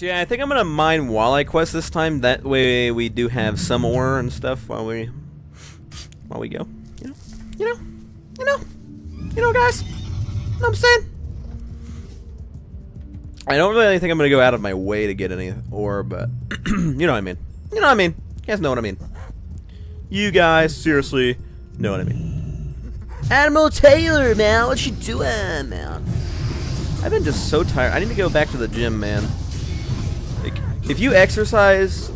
So yeah, I think I'm gonna mine walleye quest this time. That way we do have some ore and stuff while we while we go. You know, you know, you know, you know, guys. You know what I'm saying? I don't really think I'm gonna go out of my way to get any ore, but you know what I mean. You know what I mean. You guys know what I mean. You guys seriously know what I mean. Admiral Taylor, man, what you doing, man? I've been just so tired. I need to go back to the gym, man. Like, if you exercise,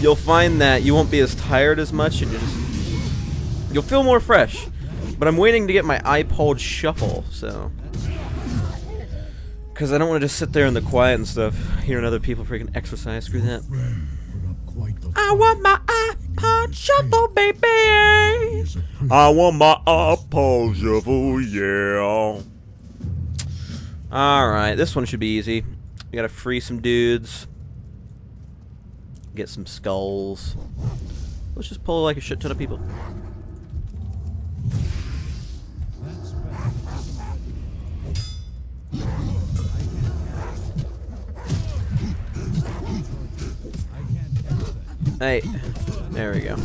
you'll find that you won't be as tired as much, and you just you'll feel more fresh. But I'm waiting to get my iPod Shuffle, so because I don't want to just sit there in the quiet and stuff, hearing other people freaking exercise. Screw that. I want my iPod Shuffle, baby. I want my iPod Shuffle, yeah. Alright, this one should be easy. We gotta free some dudes. Get some skulls. Let's just pull like a shit ton of people. Hey, there we go.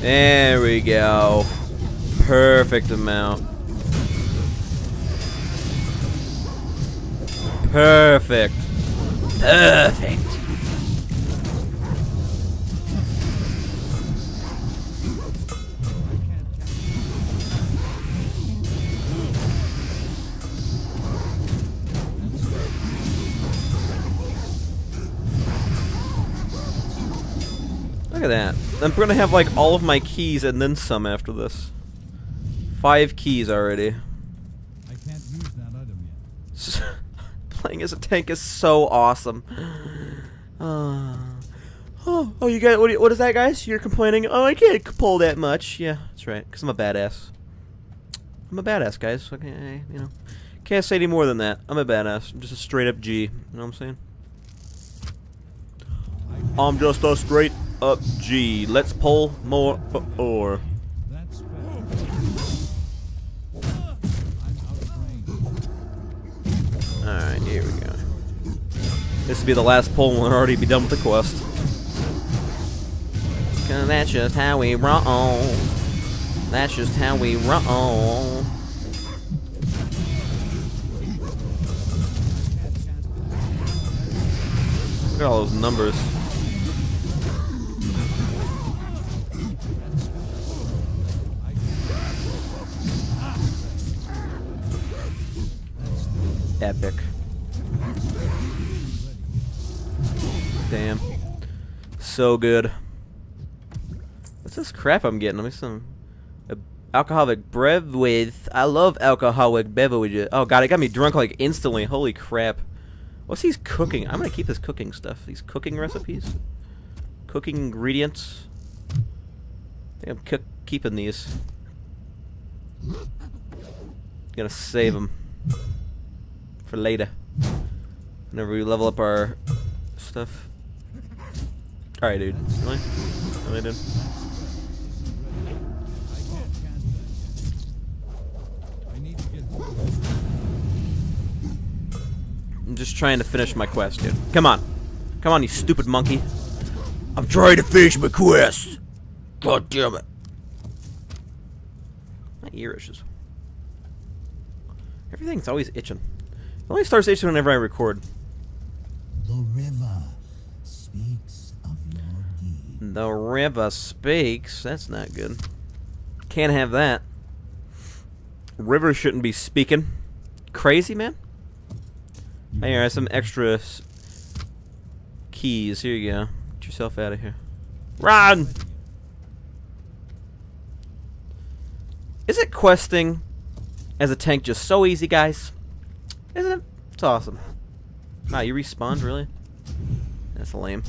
There we go. Perfect amount. Perfect. Perfect. Look at that. I'm gonna have like all of my keys and then some after this. Five keys already. I can't use that item yet. Playing as a tank is so awesome. Uh, oh, oh, you guys, what, what is that, guys? You're complaining? Oh, I can't pull that much. Yeah, that's right, because I'm a badass. I'm a badass, guys. Okay, you know. Can't say any more than that. I'm a badass. I'm just a straight up G. You know what I'm saying? I'm just a straight up G. Let's pull more ore. This will be the last pull and we'll already be done with the quest. Cause that's just how we roll. That's just how we roll. Look at all those numbers. Epic. Damn. So good. What's this crap I'm getting? Let me some uh, alcoholic beverage. I love alcoholic beverages. Oh god, it got me drunk like instantly. Holy crap. What's he's cooking? I'm gonna keep this cooking stuff. These cooking recipes, cooking ingredients. I think I'm keeping these. Gonna save them for later. Whenever we level up our stuff. Alright, dude. Really? Really, dude? I can't cancel that. I need to get I'm just trying to finish my quest, dude. Come on. Come on, you stupid monkey. I'm trying to finish my quest. God damn it. My ear itches. Everything's always itching. It only starts itching whenever I record. The river Mm-hmm. The river speaks. That's not good. Can't have that. River shouldn't be speaking. Crazy, man? Hey, I have some extra keys. Here you go. Get yourself out of here. Run! Is it questing as a tank just so easy, guys? Isn't it? It's awesome. Wow, you respawned, really? That's lame.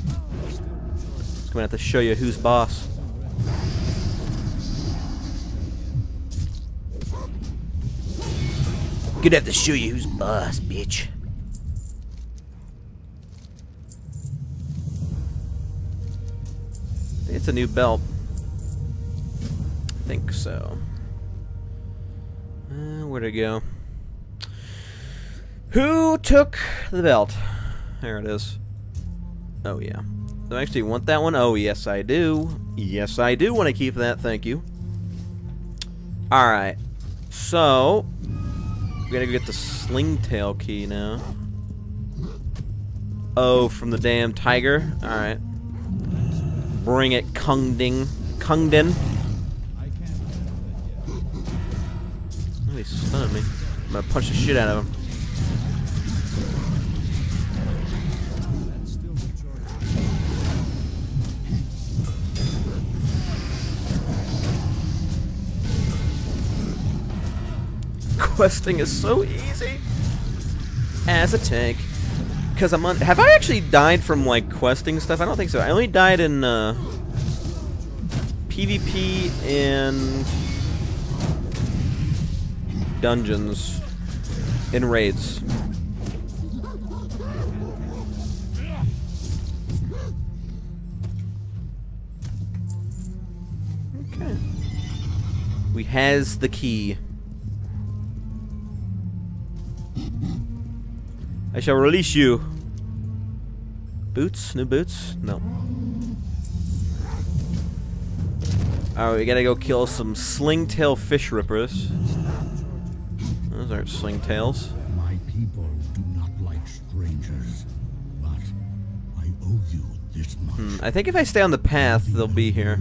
Just gonna have to show you who's boss. Gonna have to show you who's boss, bitch. It's a new belt. I think so. Uh, where'd it go? Who took the belt? There it is. Oh, yeah. Do I actually want that one? Oh, yes, I do. Yes, I do want to keep that. Thank you. Alright. So, we gotta go get the slingtail key now. Oh, from the damn tiger? Alright. Bring it, Kungding. Kungden. Oh, he's stunning me. I'm gonna punch the shit out of him. Questing is so easy as a tank. Because I'm on. Have I actually died from like questing stuff? I don't think so. I only died in uh, PvP and dungeons in raids. Okay. We has the key. I shall release you. Boots? New boots? No. Alright, we gotta go kill some slingtail fish rippers. Those aren't slingtails. My people do not like strangers, but I owe you this much. Hmm, I think if I stay on the path, they'll be here.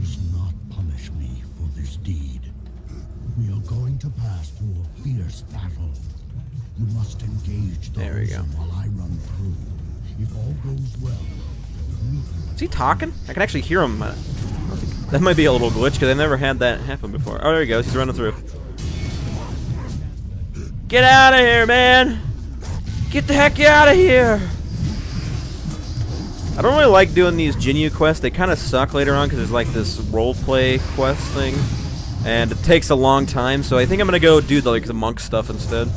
Engage There we go. While I run through. If all goes well, Is he talking? I can actually hear him. Uh, That might be a little glitch because I've never had that happen before. Oh, there he goes. He's running through. Get out of here, man! Get the heck out of here! I don't really like doing these Jinyu quests. They kind of suck later on because there's like this roleplay quest thing. And it takes a long time, so I think I'm going to go do the, like, the monk stuff instead.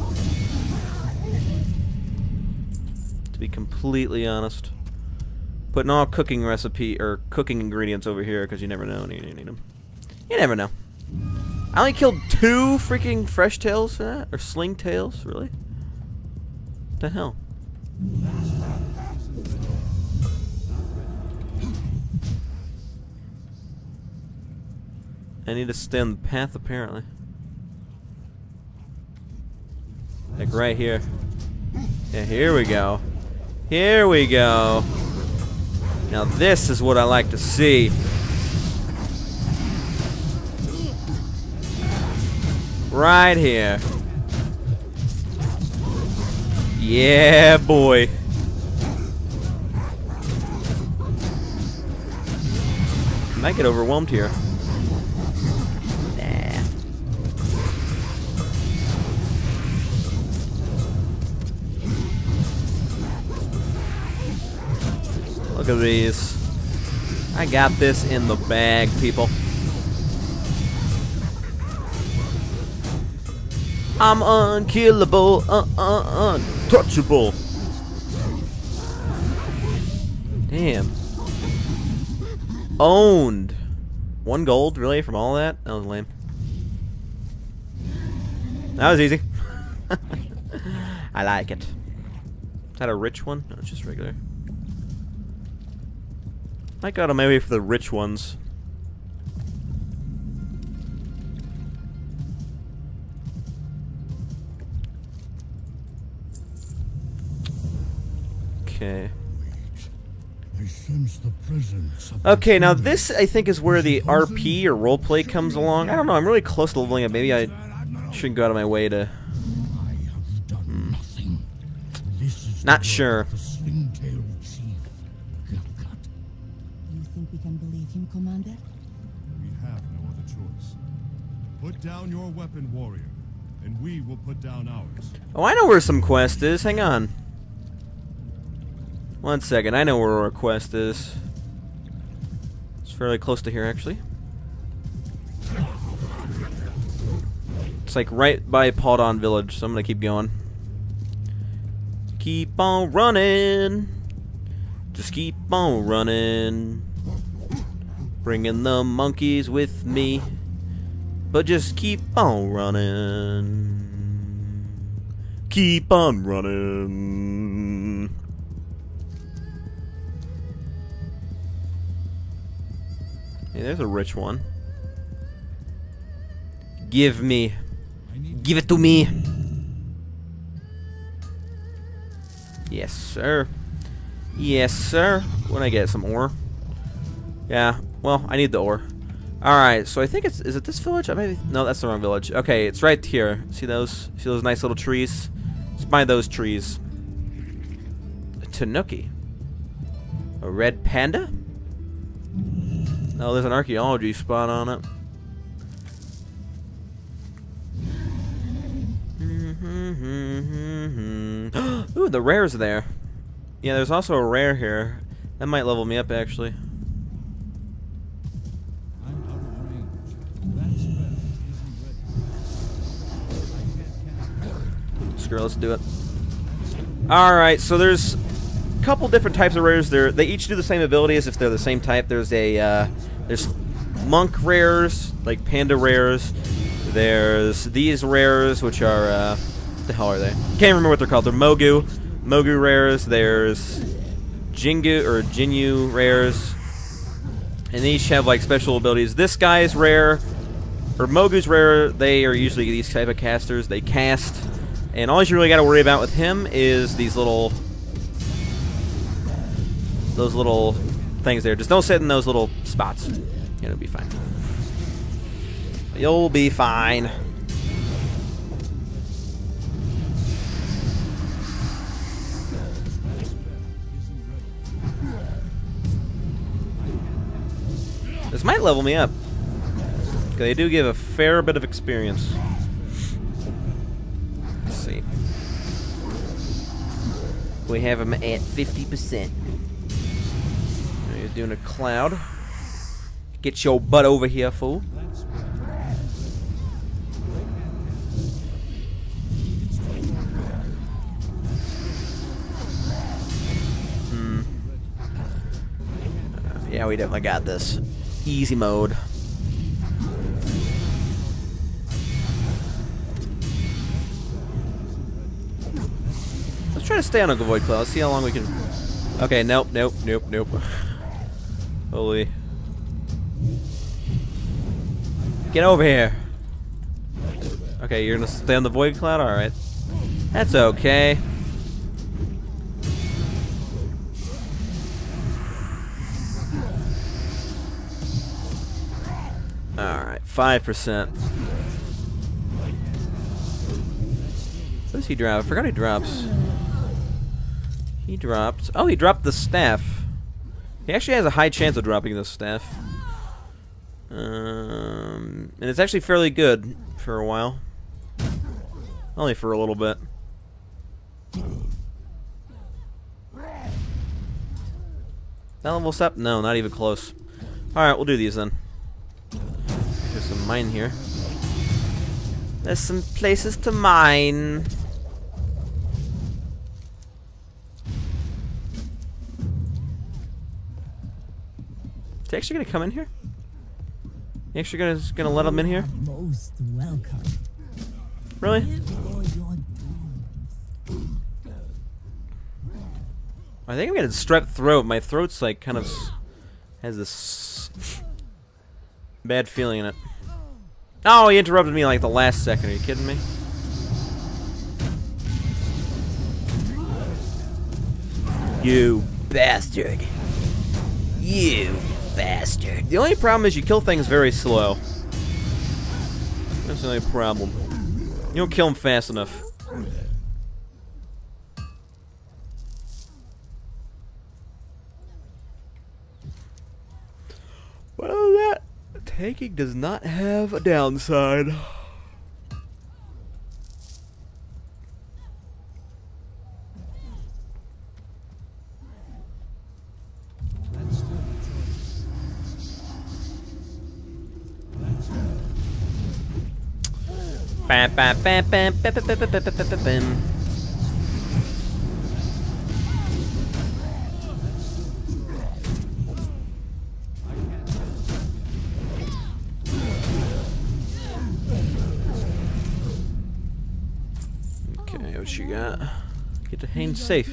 To be completely honest. Putting all cooking recipe or cooking ingredients over here because you never know when you need them. You never know. I only killed two freaking fresh tails for that or sling tails, really? What the hell? I need to stay on the path apparently. Like right here. Yeah, here we go. Here we go. Now this is what I like to see. Right here. Yeah, boy. Might get overwhelmed here. Look at these. I got this in the bag, people. I'm unkillable, uh, uh, untouchable. Damn. Owned. One gold, really, from all that? That was lame. That was easy. I like it. Is that a rich one? No, it's just regular. Might go to maybe for the rich ones. Okay. I sense the presence of Okay, now this I think is where the RP or roleplay comes along. I don't know. I'm really close to leveling up. Maybe I shouldn't go out of my way to. I have done nothing. This is Hmm. Not sure. Down your weapon, warrior, and we will put down ours. Oh, I know where some quest is. Hang on. One second. I know where our quest is. It's fairly close to here, actually. It's like right by Paudon Village, so I'm gonna keep going. Keep on running. Just keep on running. Bringing the monkeys with me. But just keep on running. keep on running. Hey, there's a rich one. Give me. Give it to me. Yes, sir. Yes, sir. When I get some ore. Yeah, well, I need the ore. Alright, so I think it's... Is it this village? I maybe... No, that's the wrong village. Okay, it's right here. See those? See those nice little trees? Buy those trees. A tanuki. A red panda? Oh, there's an archaeology spot on it. Mm-hmm, mm-hmm, mm-hmm, Ooh, the rare's there. Yeah, there's also a rare here. That might level me up, actually. Let's do it. Alright, so there's a couple different types of rares. They're, they each do the same abilities if they're the same type. There's a, uh, there's monk rares, like panda rares. There's these rares, which are, uh, what the hell are they? I can't remember what they're called. They're Mogu. Mogu rares. There's Jingu, or Jinyu rares. And they each have, like, special abilities. This guy's rare, or Mogu's rare, they are usually these type of casters. They cast, and all you really got to worry about with him is these little, those little things there. Just don't sit in those little spots. It'll be fine. You'll be fine. This might level me up. They do give a fair bit of experience. We have him at 50%. He's doing a cloud. Get your butt over here, fool. Hmm. Uh, yeah, we definitely got this. Easy mode. Try to stay on a void cloud. Let's see how long we can. Okay, nope, nope, nope, nope. Holy. Get over here. Okay, you're gonna stay on the void cloud? Alright. That's okay. Alright, 5%. What does he drop? I forgot he drops. He dropped. Oh, he dropped the staff. He actually has a high chance of dropping this staff. Um, and it's actually fairly good for a while. Only for a little bit. That level's up? No, not even close. Alright, we'll do these then. There's some mine here. There's some places to mine. He actually gonna come in here? You actually gonna gonna let him in here? Most welcome. Really? I think I'm getting strep throat. My throat's like kind of has this bad feeling in it. Oh, he interrupted me like the last second. Are you kidding me? You bastard. You bastard. The only problem is you kill things very slow. That's the only problem. You don't kill them fast enough. Well, that taking does not have a downside. Okay, what you got? Get the hand safe.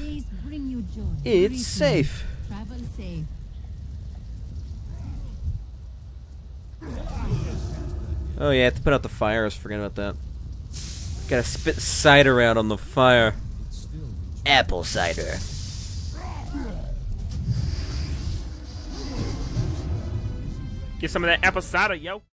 It's safe. Oh yeah, I have to put out the fires. Forget about that. Gotta spit cider out on the fire. Apple cider. Get some of that apple cider, yo.